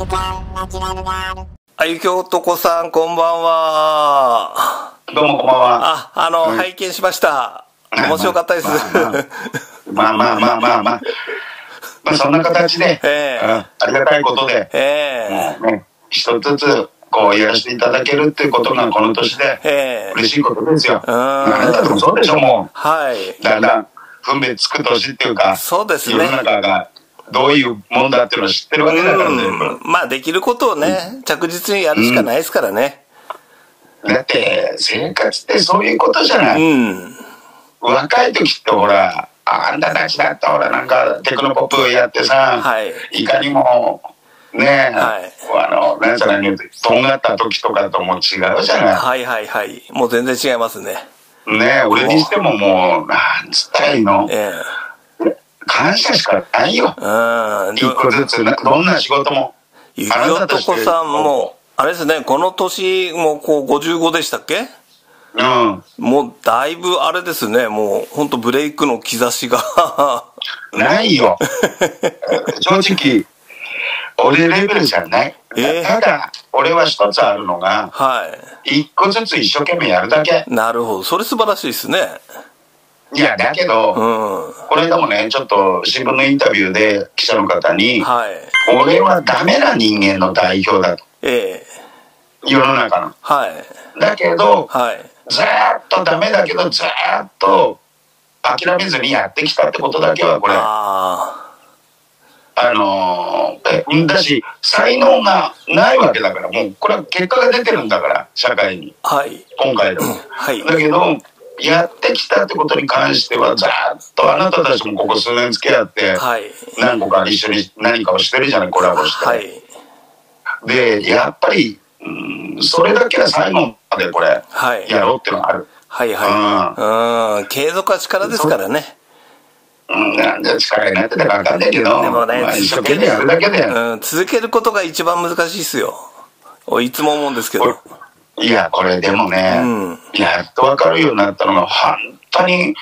あゆき男さん、こんばんは。どうもこんばんは。あ、あの、拝見しました。面白かったです。まあまあまあまあまあ。まあそんな形で、ええうんありがたいことで、えもうね、一つずつ、こう、やらせていただけるっていうことがこの年でえ、ええ嬉しいことですよ。うんあなたでもそうでしょ、もはい。う。だんだん、分別つく年っていうか、そうですね世の中がどういうもんだっていうのを知ってるわけだからね。うん。まあ、できることをね、着実にやるしかないですからね。だって、生活ってそういうことじゃない。うん。若い時ってほら、あんたたちだったほら、なんかテクノポップやってさ、はいいかにも、ねえ、はいあの、なんつうかね、とんがった時とかとも違うじゃなはいはいはい。もう全然違いますね。い。ねえ、俺にしてももう、なんつったらいいの？え感謝しかないよ。えうん。一個ずつな、どんな仕事も。ゆき男さんも、あれですね、この年、もうこう55でしたっけ？うん。もうだいぶあれですね、もう本当ブレイクの兆しが。ないよ。正直、俺レベルじゃない。え？ーただ、俺は一つあるのが、は一個ずつ一生懸命やるだけ。い。なるほど。それ素晴らしいですね。いや、だけど、うん。これでもね、ちょっと新聞のインタビューで記者の方に、はい。俺はダメな人間の代表だと。ええ世の中の。はい。だけど、はい。ずーっとダメだけど、ずーっと諦めずにやってきたってことだけは、これ、ああのーえだし、才能がないわけだから、もうこれは結果が出てるんだから、社会に。あ。はい。今回でも。はい。だけど、やってきたってことに関しては、ずーっとあなたたちもここ数年付き合って、はい。何個か一緒に何かをしてるじゃない、コラボして。はい。で、やっぱり、うん、それだけは最後までこれ、はい。やろうっていうのがある。はいはい。うん。継続は力ですからね。うん、なんで力になってたかわかんないけど、でもねまあ、一生懸命やるだけで、うん。続けることが一番難しいっすよ。いつも思うんですけど。いや、これでもね、うんやっとわかるようになったのが、本当に、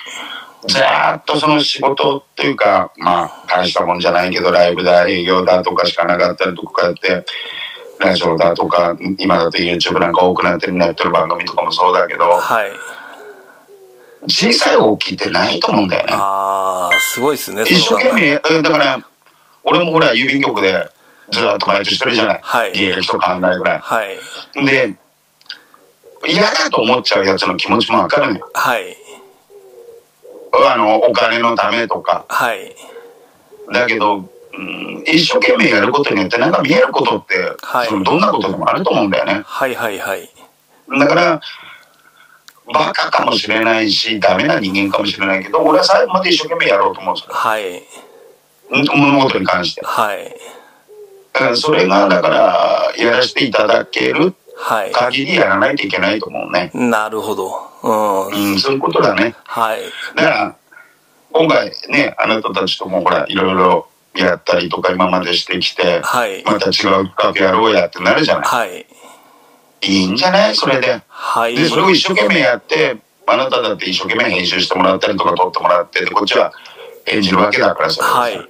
ずーっとその仕事っていうか、まあ、大したもんじゃないけど、ライブだ、営業だとかしかなかったりとかやって、ラジオだとか、今だと YouTube なんか多くなってるネットの番組とかもそうだけど、はい。小さい大きいってないと思うんだよね。ああ、すごいですね。一生懸命、うんだから、俺もほら、郵便局でずっとバイトしてるじゃない。はい家歴と変わんないぐらい。はい。で、嫌だと思っちゃうやつの気持ちもわかるのよ。はい。あの、お金のためとか。はい。だけど、うん、一生懸命やることによってなんか見えることって、はいそのどんなことでもあると思うんだよね。はいはいはい。だから、バカかもしれないし、ダメな人間かもしれないけど、俺は最後まで一生懸命やろうと思うんですよ。はい。うん物事に関して。はい。だからそれが、だから、やらせていただけるはい。限りやらないといけないと思うね。なるほど。うん。うん、そういうことだね。はい。だから、今回ね、あなたたちともほら、いろいろやったりとか今までしてきて、はい。また違う企画やろうやってなるじゃない。はい。いいんじゃない？それで。はい。で、それを一生懸命やって、あなただって一生懸命編集してもらったりとか撮ってもらって、でこっちは演じるわけだからさ。はい。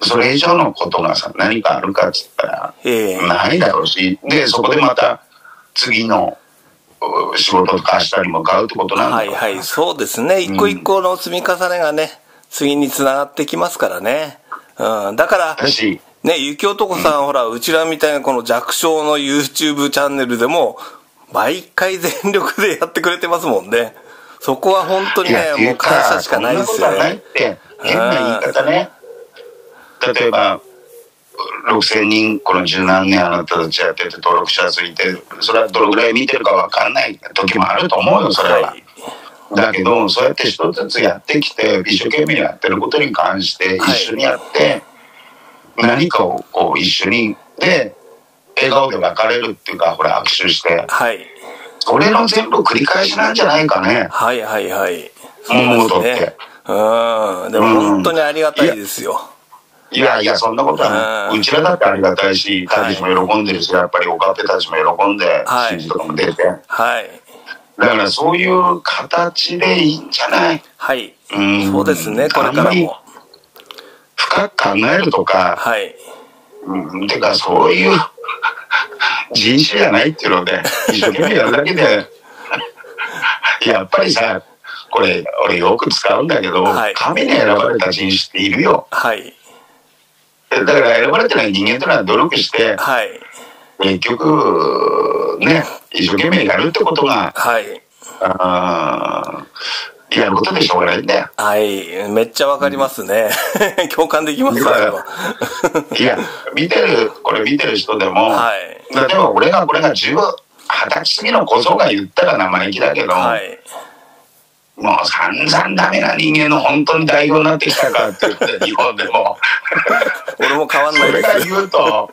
それ以上のことがさ、何かあるかっつったら、ええないだろうし、で、そこでまた次のう仕事とか明日に向かうってことなんだはいはい。そうですね。一個一個の積み重ねがね、次につながってきますからね。うん。だから、ね、ゆきおとこさん、ほら、うちらみたいなこの弱小の YouTube チャンネルでも、毎回全力でやってくれてますもんね。そこは本当にねもう感謝しかないですよね。て、変な言い方ね。例えば、6000人、この十何年あなたたちやってて登録者数いて、それはどのぐらい見てるかわかんない時もあると思うよ、それは。はい。だけど、そうやって一つずつやってきて、一生懸命やってることに関して、はい一緒にやって、何かをこう一緒に、で、笑顔で別れるっていうか、ほら、握手して、はい。それの全部繰り返しなんじゃないかね。はいはいはい。物事ってね。うん。でも本当にありがたいですよ。いやいや、そんなことは。うちらだってありがたいし、はいたちも喜んでるし、やっぱりおかっぺたちも喜んで、はい新人とかも出て。はい。だからそういう形でいいんじゃない？はい。うんそうですね、これからも。深く考えるとか、はい。うん、てか、そういう人種じゃないっていうので、一生懸命やるだけで、やっぱりさ、これ、俺よく使うんだけど、はい神に選ばれた人種っているよ。はい。だから選ばれてない人間というのは努力して、はい。結局、ね、一生懸命やるってことが、はい。あーやることでしょうがないんだよ。はい。めっちゃわかりますね。共感できます。いや、見てる、これ見てる人でも、はい。例えば俺がこれが10、二十歳過ぎの小僧が言ったら生意気だけど、はい。もう散々ダメな人間の本当に代表になってきたかって言って、日本でも。俺も変わんそないです。れが言うと、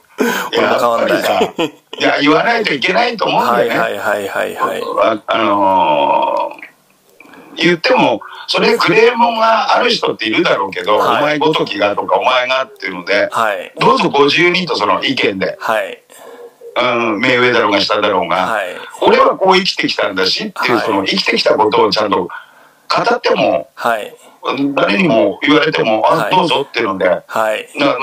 俺も変わんないいや、言わないといけないと思うんだはいよね。はいはいはいはい。ああのー言っても、それでクレームがある人っているだろうけど、はいお前ごときがとか、お前がっていうので、はい。どうぞご自由にとその意見で、はい。うん、目上だろうが下だろうが、はい。俺はこう生きてきたんだしっていう、はいその生きてきたことをちゃんと語っても、はい。誰にも言われても、あ、はいどうぞっていうので、はい。な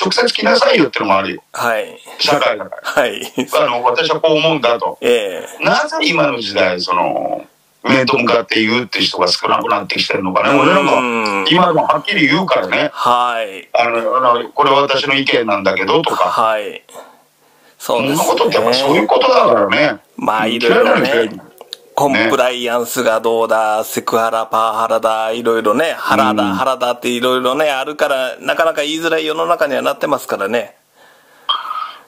直接来なさいよっていうのもあるよ。はい。社会だかはい。ら。あの、私はこう思うんだと。ええ。なぜ今の時代、その、面と向かって言うって人が少なくなってきてるのかね。うん俺なんか、今もはっきり言うからね。はい。あの、あのこれは私の意見なんだけどとか。はい。そそうんですなことってやっぱそういうね。ことだからね。まあいろいろねコンプライアンスがどうだ、セクハラ、パワハラだ、いろいろね、ハラだ、うんハラだっていろいろね、あるから、なかなか言いづらい世の中にはなってますからね。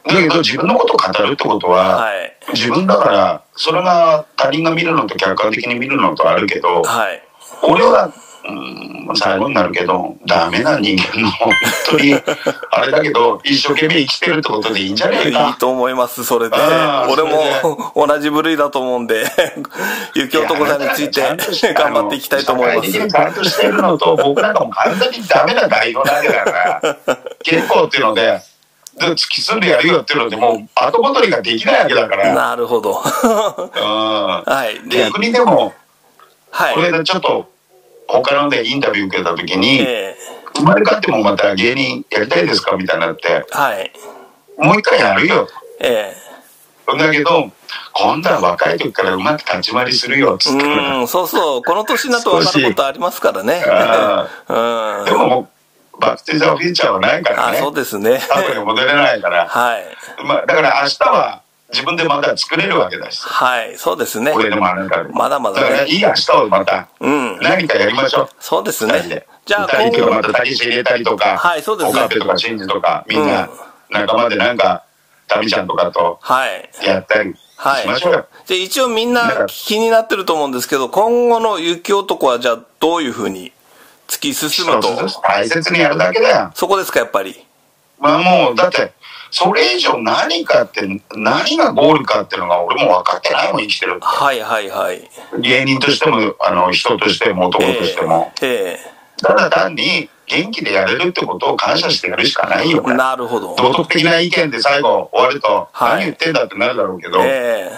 だけど自分のことを語るってことは、はい。自分だから、それが他人が見るのと客観的に見るのとあるけど、はい。俺は、うん、最後になるけど、ダメな人間の本当に、あれだけど、一生懸命生きてるってことでいいんじゃねえいいか。と思います、それで。俺もそ同じ部類だと思うんで、雪男さんについて頑張っていきたいと思いますちゃんとしてるのと、僕なんかも完全にダメな代表なわけだから、結構っていうので、で突き進んでやるよっていうので、もう後戻りができないわけだから。なるほど。うん はい。で、逆にでも、はいこ。れでちょっと、他のでインタビュー受けた時に、え生まれ変わってもまた芸人やりたいですかみたいになって、えはい。もう一回やるよ。えだけど、今度は若い時からうまく立ち回りするよ、つえって。うん、そうそう。この年になると分かることありますからね。あ うん。でもバック・トゥ・ザ・フューチャーはないからあ、ね。そうですね。過去に戻れないから。はい。まあ、だから明日は自分でまた作れるわけだし。はい。そうですねこ。れでもあるから。まだまだねだからいい明日をまた、うん。何かやりましょう。そうですね。じゃあ、今日またたけし入れたりとか、はいそうですね岡部とか新次とか、みんな、仲間でなんか、タミちゃんとかとはい。やったりはい。しましょうよ。で、一応みんな気になってると思うんですけど、今後の雪男はじゃあどういうふうに突き進むと？大切にやるだけだよ。そこですか、やっぱり？まあもう、だって、それ以上何かって、何がゴールかっていうのが俺も分かってないもん、生きてる。はいはいはい。芸人としても、あの、人としても、男としても。えただ単に、元気でやれるってことを感謝してやるしかないよ。えなるほど。道徳的な意見で最後終わると、はい何言ってんだってなるだろうけど、え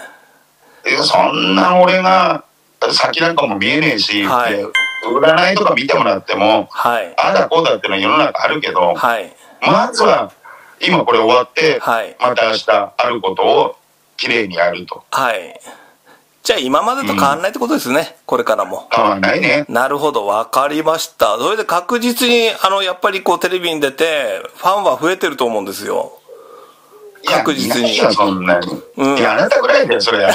いやそんな俺が先なんかも見えねえし、はいで占いとか見てもらってもえ、はい。ああだこうだってのは世の中あるけど、はい。まずは今これ終わって、はいまた明日あることをきれいにやると。はい。じゃあ今までと変わらないってことですね、これからも。変わらないね。なるほど、わかりました。それで確実に、あの、やっぱりこうテレビに出て、ファンは増えてると思うんですよ。確実にいないよ、そんなに。うんいや、あなたぐらいだよ、それは。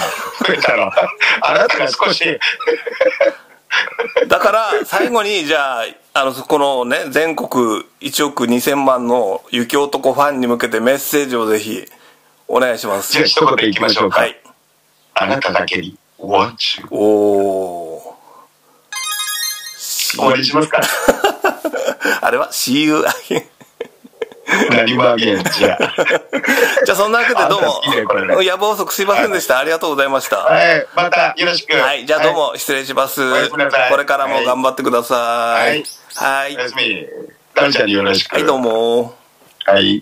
増えたの。あなたが少し、だから、最後に、じゃあ、あの、このね、全国1億2000万の雪男ファンに向けてメッセージをぜひ、お願いします。じゃあ一言いきましょうか。はい。あなただけに。おー。終わりにしますか。あれは ?See you 何もあげん、じゃあ。じゃあ、そんなわけでどうも、野望足すいませんでした。ありがとうございました。はい、またよろしく。はい、じゃあどうも失礼します。これからも頑張ってください。はい。おやすみ。ダメちゃんによろしく。はい、どうも。はい。